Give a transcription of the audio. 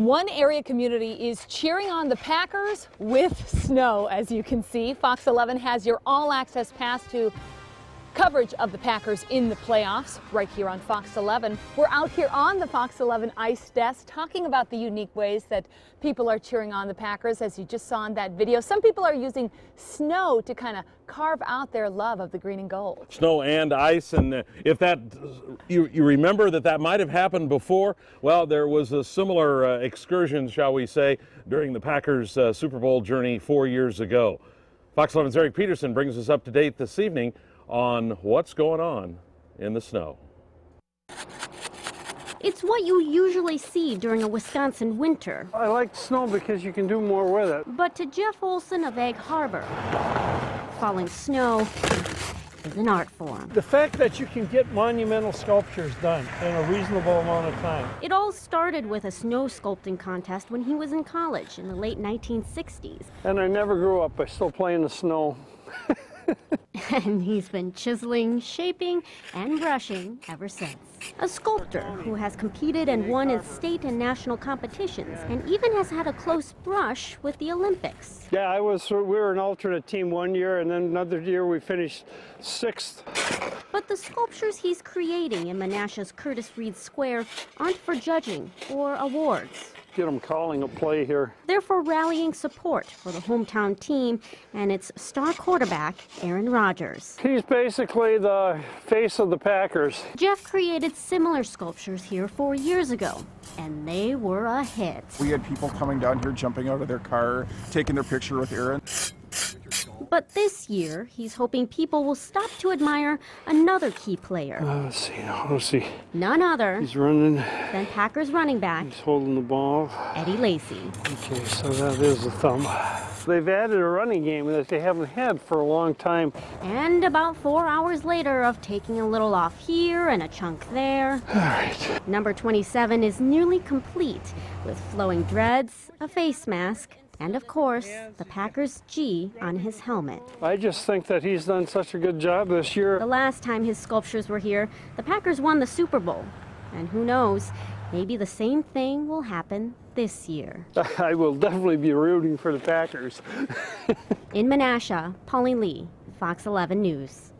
One area community is cheering on the Packers with snow, as you can see. Fox 11 has your all access pass to coverage of the Packers in the playoffs right here on Fox 11. We're out here on the Fox 11 ice desk talking about the unique ways that people are cheering on the Packers as you just saw in that video. Some people are using snow to kind of carve out their love of the green and gold. Snow and ice and uh, if that you, you remember that that might have happened before, well there was a similar uh, excursion shall we say during the Packers uh, Super Bowl journey 4 years ago. Fox 11's Eric Peterson brings us up to date this evening on what's going on in the snow. It's what you usually see during a Wisconsin winter. I like snow because you can do more with it. But to Jeff Olson of Egg Harbor, falling snow is an art form. The fact that you can get monumental sculptures done in a reasonable amount of time. It all started with a snow sculpting contest when he was in college in the late 1960s. And I never grew up. I still play in the snow. and he's been chiseling, shaping, and brushing ever since. A sculptor who has competed and won in state and national competitions, and even has had a close brush with the Olympics. Yeah, I was. We were an alternate team one year, and then another year we finished sixth. But the sculptures he's creating in Menasha's Curtis Reed Square aren't for judging or awards get them calling a play here. They're for rallying support for the hometown team and its star quarterback, Aaron Rodgers. He's basically the face of the Packers. Jeff created similar sculptures here four years ago, and they were a hit. We had people coming down here, jumping out of their car, taking their picture with Aaron. But this year, he's hoping people will stop to admire another key player. Uh, let's see Let's see. None other. He's running. Than Packers running back. He's holding the ball. Eddie Lacy. Okay, so that is the thumb. They've added a running game that they haven't had for a long time. And about four hours later of taking a little off here and a chunk there. All right. Number 27 is nearly complete with flowing dreads, a face mask, and of course, the Packers G on his helmet. I just think that he's done such a good job this year. The last time his sculptures were here, the Packers won the Super Bowl. And who knows, maybe the same thing will happen this year. I will definitely be rooting for the Packers. In Menasha, Pauline Lee, Fox 11 News.